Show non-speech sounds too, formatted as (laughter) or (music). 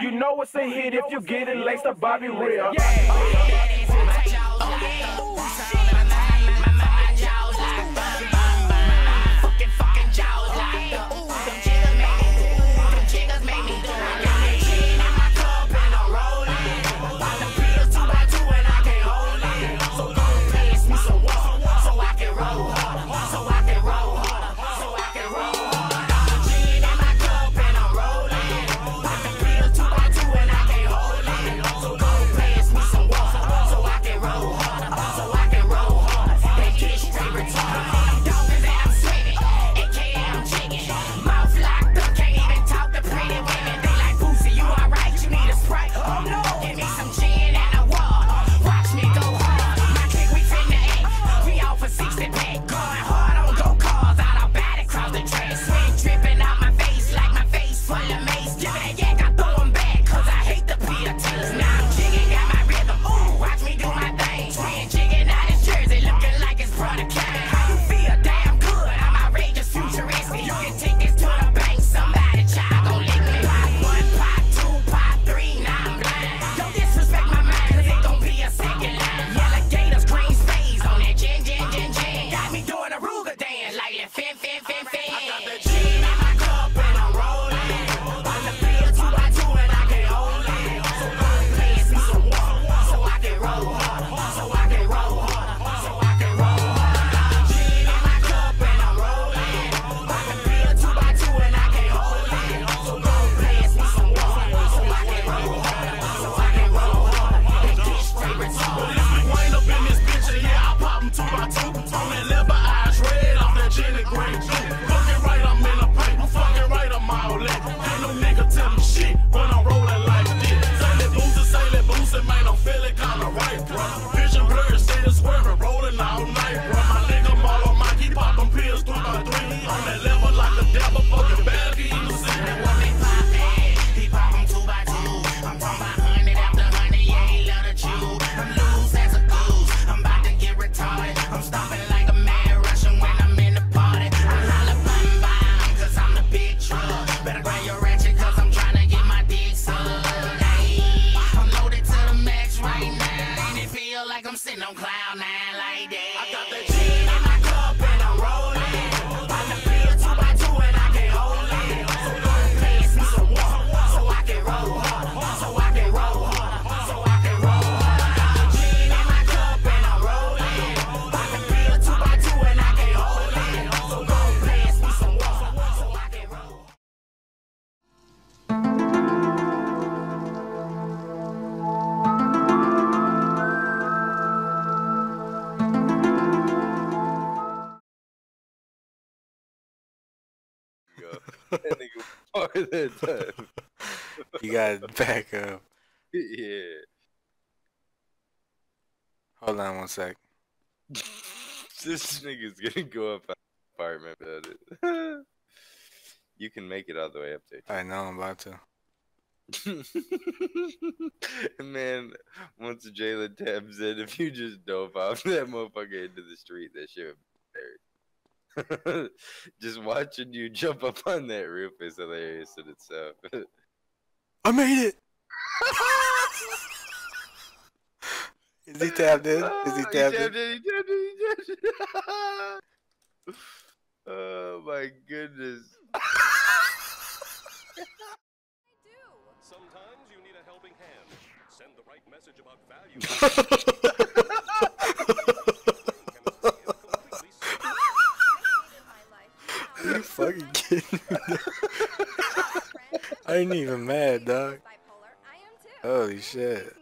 You know it's a hit if you get it laced up Bobby Real. roll. That part of that time. You got back up. yeah. Hold on one sec. (laughs) this nigga's gonna go up apartment about (laughs) it. you can make it all the way up there. I know I'm about to. (laughs) Man, once Jalen tabs in, if you just dove off that motherfucker into the street, that shit would. (laughs) just watching you jump up on that roof is hilarious in itself. (laughs) I made it. (laughs) Is he tapped in? Is he Oh, tapped in? tapped in, he tapped in, he tapped in. oh my goodness. Sometimes you need a helping hand. Send the right message about value. Ain't even mad, dog. Holy shit.